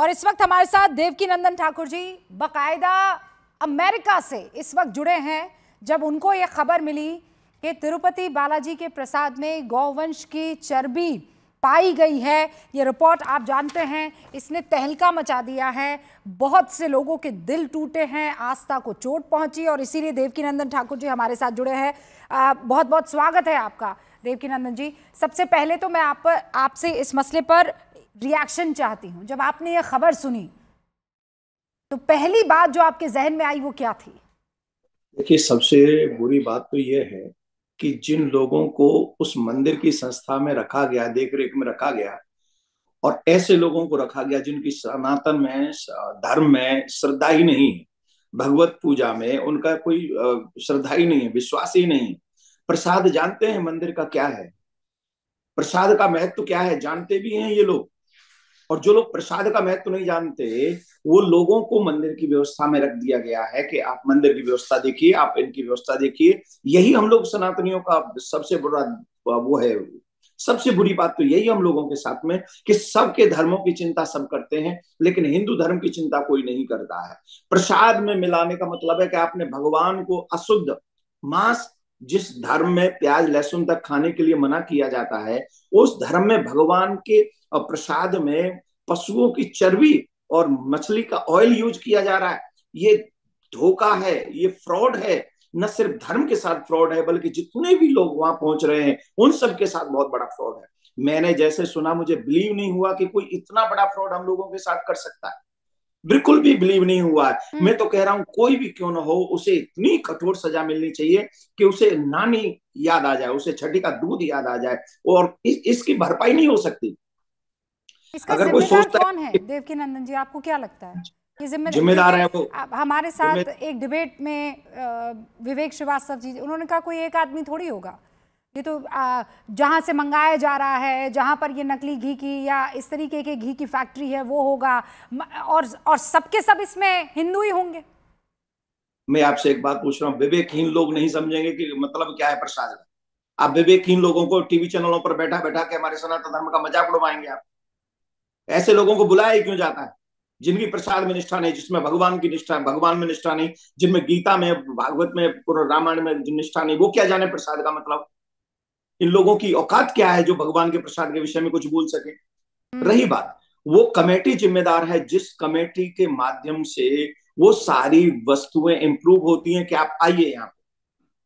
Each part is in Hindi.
और इस वक्त हमारे साथ देवकी नंदन ठाकुर जी, बकायदा अमेरिका से इस वक्त जुड़े हैं। जब उनको ये खबर मिली कि तिरुपति बालाजी के प्रसाद में गौवंश की चर्बी पाई गई है, ये रिपोर्ट आप जानते हैं, इसने तहलका मचा दिया है। बहुत से लोगों के दिल टूटे हैं, आस्था को चोट पहुँची और इसीलिए देवकी नंदन ठाकुर जी हमारे साथ जुड़े हैं। बहुत बहुत स्वागत है आपका देवकी नंदन जी। सबसे पहले तो मैं आप, आपसे इस मसले पर रिएक्शन चाहती हूँ। जब आपने ये खबर सुनी तो पहली बात जो आपके जहन में आई वो क्या थी? देखिए, सबसे बुरी बात तो ये है कि जिन लोगों को उस मंदिर की संस्था में रखा गया देख रेख में रखा गया, और ऐसे लोगों को रखा गया जिनकी सनातन में धर्म में श्रद्धा ही नहीं है, भगवत पूजा में उनका कोई श्रद्धा ही नहीं है, विश्वास ही नहीं है। प्रसाद जानते हैं मंदिर का क्या है? प्रसाद का महत्व क्या है? जानते भी हैं ये लोग। और जो लोग प्रसाद का महत्व नहीं जानते, वो लोगों को मंदिर की व्यवस्था में रख दिया गया है कि आप मंदिर की व्यवस्था देखिए, आप इनकी व्यवस्था देखिए। यही हम लोग सनातनियों का सबसे बुरा वो है, सबसे बुरी बात तो यही हम लोगों के साथ में कि सबके धर्मों की चिंता सब करते हैं, लेकिन हिंदू धर्म की चिंता कोई नहीं करता है। प्रसाद में मिलाने का मतलब है कि आपने भगवान को अशुद्ध मांस, जिस धर्म में प्याज, लहसुन तक खाने के लिए मना किया जाता है, उस धर्म में भगवान के प्रसाद में पशुओं की चर्बी और मछली का ऑयल यूज़ किया जा रहा है। ये धोखा है ये फ्रॉड है। न सिर्फ़ धर्म के साथ फ्रॉड है बल्कि जितने भी लोग वहाँ पहुँच रहे हैं उन सब के साथ बहुत बड़ा फ्रॉड है। मैंने जैसे सुना मुझे बिलीव नहीं हुआ कि कोई इतना बड़ा फ्रॉड हम लोगों के साथ कर सकता है। बिल्कुल भी बिलीव नहीं हुआ है। हम्म। मैं तो कह रहा हूँ कोई भी क्यों ना हो उसे इतनी कठोर सजा मिलनी चाहिए कि उसे नानी याद आ जाए उसे छठी का दूध याद आ जाए और इस, इसकी भरपाई नहीं हो सकती। इसका अगर कोई सोचता कौन है? देवकी नंदन जी आपको क्या लगता है? जिम्मेदार है वो। हमारे साथ एक डिबेट में विवेक श्रीवास्तव जी उन्होंने कहा कोई एक आदमी थोड़ी होगा। ये तो जहाँ से मंगाया जा रहा है जहाँ पर ये नकली घी की या इस तरीके के घी की फैक्ट्री है वो होगा। और और सबके सब इसमें हिंदू ही होंगे। मैं आपसे एक बात पूछ रहा हूँ। विवेकहीन लोग नहीं समझेंगे कि मतलब क्या है प्रसाद। आप विवेकहीन लोगों को टीवी चैनलों पर बैठा बैठा के हमारे सनातन धर्म का मज़ाक उड़वाएँगे आप। ऐसे लोगों को बुलाया क्यों जाता है? जिनकी प्रसाद में निष्ठा नहीं जिसमें भगवान की निष्ठा है भगवान में निष्ठा नहीं जिनमें गीता में भागवत में रामायण में निष्ठा नहीं वो क्या जाने प्रसाद का मतलब? इन लोगों की औकात क्या है जो भगवान के प्रसाद के विषय में कुछ बोल सके? हम्म। रही बात वो कमेटी जिम्मेदार है जिस कमेटी के माध्यम से वो सारी वस्तुएँ इंप्रूव होती हैं कि आप आइए यहाँ पे।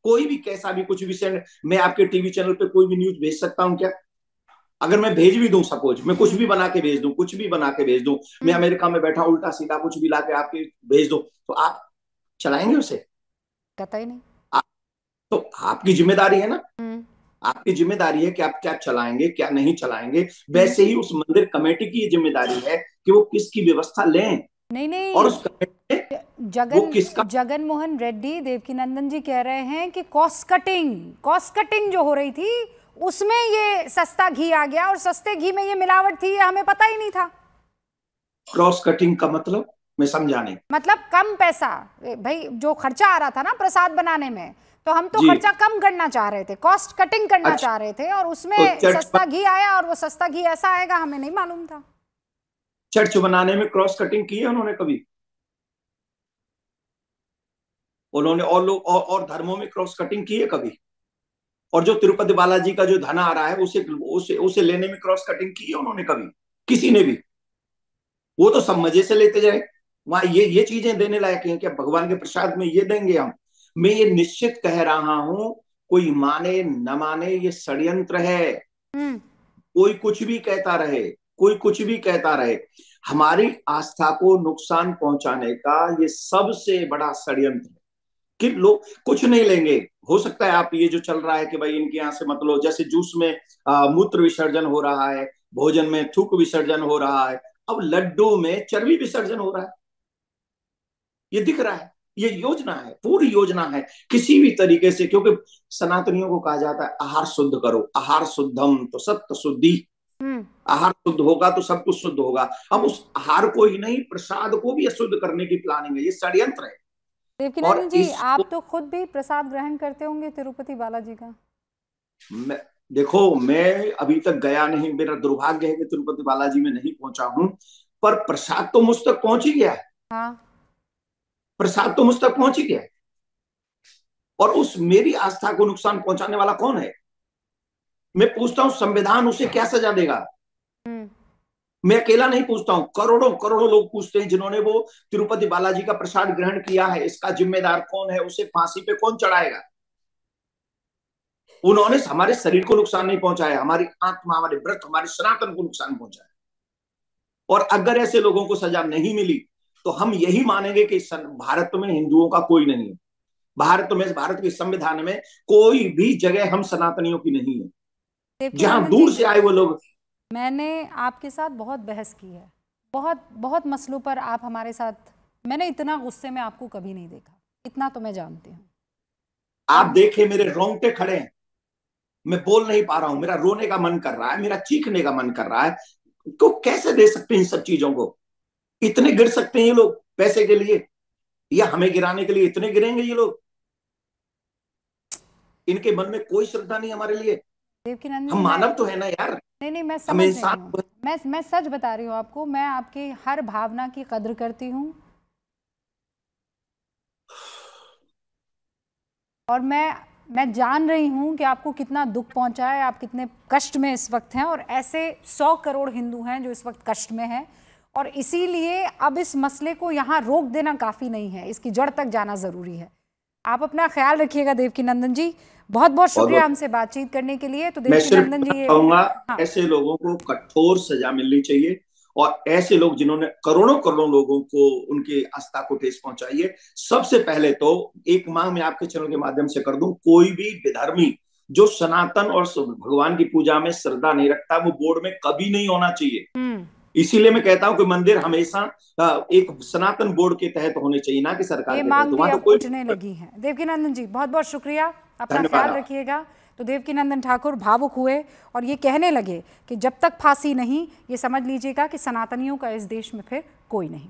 कोई भी कैसा भी कुछ भी मैं आपके टीवी चैनल पे कोई भी न्यूज़ भेज सकता हूँ क्या? अगर मैं भेज भी दूँ सपोज़ मैं कुछ भी बना के भेज दूँ कुछ भी बना के भेज दूँ मैं हम्म। अमेरिका में बैठा उल्टा सीधा कुछ भी ला के आपके भेज दूँ तो आप चलाएँगे उसे कतई नहीं आ, तो आपकी ज़िम्मेदारी है ना हम्म। आपकी ज़िम्मेदारी है कि आप क्या चलाएँगे क्या नहीं चलाएँगे हम्म। वैसे ही उस मंदिर कमेटी की ज़िम्मेदारी है कि वो किसकी व्यवस्था लें नहीं नहीं और उस जगन जगन मोहन रेड्डी देवकी नंदन जी कह रहे हैं कि कॉस्ट कटिंग कॉस्ट कटिंग जो हो रही थी उसमें ये सस्ता घी आ गया और सस्ते घी में ये मिलावट थी ये हमें पता ही नहीं था। क्रॉस कटिंग का मतलब मैं समझा नहीं मतलब कम पैसा भाई जो खर्चा आ रहा था ना प्रसाद बनाने में तो हम तो खर्चा कम करना चाह रहे थे कॉस्ट कटिंग करना अच्छा, चाह रहे थे और उसमें तो सस्ता घी आया और वो सस्ता घी ऐसा आएगा हमें नहीं मालूम था। चर्च बनाने में क्रॉस कटिंग की है उन्होंने कभी? उन्होंने और लोग और, और धर्मों में क्रॉस कटिंग की है कभी? और जो तिरुपति बालाजी का जो धन आ रहा है उसे उसे उसे लेने में क्रॉस कटिंग की है उन्होंने कभी? किसी ने भी? वो तो सब मज़े से लेते जाए। वहाँ ये ये चीज़ें देने लायक हैं क्या भगवान के प्रसाद में ये देंगे हम। मैं ये निश्चित कह रहा हूँ कोई माने न माने ये षड्यंत्र है। हम्म। कोई कुछ भी कहता रहे कोई कुछ भी कहता रहे हमारी आस्था को नुकसान पहुँचाने का ये सबसे बड़ा षड्यंत्र है। कि लोग कुछ नहीं लेंगे। हो सकता है आप ये जो चल रहा है कि भाई इनके यहाँ से मतलब जैसे जूस में मूत्र विसर्जन हो रहा है भोजन में थूक विसर्जन हो रहा है अब लड्डू में चर्बी विसर्जन हो रहा है। ये दिख रहा है ये योजना है पूरी योजना है किसी भी तरीके से क्योंकि सनातनियों को कहा जाता है आहार शुद्ध करो आहार शुद्धम तो सत्य शुद्धि। हम्म। आहार शुद्ध होगा तो सब कुछ शुद्ध होगा। अब उस आहार को ही नहीं प्रसाद को भी अशुद्ध करने की प्लानिंग है ये षड्यंत्र है। देवकीनंदन जी आप तो खुद भी प्रसाद ग्रहण करते होंगे तिरुपति बालाजी का। मैं देखो मैं अभी तक गया नहीं मेरा दुर्भाग्य है कि तिरुपति बालाजी में नहीं पहुँचा हूँ पर प्रसाद तो मुझ तक पहुँच ही गया है। हाँ। प्रसाद तो मुझ तक पहुँच ही गया है। और उस मेरी आस्था को नुकसान पहुँचाने वाला कौन है? मैं पूछता हूँ संविधान उसे क्या सजा देगा? मैं अकेला नहीं पूछता हूँ। करोड़ों करोड़ों लोग पूछते हैं जिन्होंने वो तिरुपति बालाजी का प्रसाद ग्रहण किया है। इसका जिम्मेदार कौन है? उसे फांसी पे कौन चढ़ाएगा? उन्होंने हमारे शरीर को नुकसान नहीं पहुँचाया। हमारी आत्मा हमारे व्रत हमारे सनातन को नुकसान पहुँचाया। और अगर ऐसे लोगों को सजा नहीं मिली तो हम यही मानेंगे कि भारत में हिंदुओं का कोई नहीं है। भारत में भारत के संविधान में कोई भी जगह हम सनातनियों की नहीं है। जहाँ दूर से आए वो लोग मैंने आपके साथ बहुत बहस की है। बहुत बहुत मसलों पर आप हमारे साथ, मैंने इतना गुस्से में आपको कभी नहीं देखा। इतना तो मैं जानती हूँ। आप देखे मेरे रोंगटे खड़े हैं। मैं बोल नहीं पा रहा हूँ। मेरा रोने का मन कर रहा है, मेरा चीखने का मन कर रहा है। तो कैसे दे सकते हैं इन सब चीज़ों को? इतने गिर सकते हैं ये लोग पैसे के लिए? या हमें गिराने के लिए इतने गिरेंगे ये लोग? इनके मन में कोई श्रद्धा नहीं हमारे लिए। हम मानव तो है ना यार। नहीं नहीं मैं समझ नहीं हूँ। मैं मैं सच बता रही हूँ आपको मैं आपकी हर भावना की कद्र करती हूँ। और मैं मैं जान रही हूँ कि आपको कितना दुख पहुँचा है आप कितने कष्ट में इस वक्त हैं और ऐसे सौ करोड़ हिंदू हैं जो इस वक्त कष्ट में हैं। और इसीलिए अब इस मसले को यहाँ रोक देना काफ़ी नहीं है इसकी जड़ तक जाना ज़रूरी है। आप अपना ख्याल रखिएगा देवकी नंदन जी बहुत बहुत शुक्रिया हमसे बातचीत करने के लिए तो देवकी नंदन जी हाँ। ऐसे लोगों को कठोर सजा मिलनी चाहिए और ऐसे लोग जिन्होंने करोड़ों करोड़ों लोगों को उनकी आस्था को ठेस पहुंचाई है सबसे पहले तो एक मांग मैं आपके चैनल के माध्यम से कर दूँ कोई भी विधर्मी जो सनातन और भगवान की पूजा में श्रद्धा नहीं रखता वो बोर्ड में कभी नहीं होना चाहिए हम्म। इसीलिए मैं कहता हूँ कि मंदिर हमेशा एक सनातन बोर्ड के तहत होने चाहिए ना कि सरकार ये मांग तो कोई लगी है। देवकी नंदन जी बहुत बहुत शुक्रिया। अपना ख्याल रखिएगा। तो देवकी नंदन ठाकुर भावुक हुए और ये कहने लगे कि जब तक फांसी नहीं ये समझ लीजिएगा कि सनातनियों का इस देश में फिर कोई नहीं।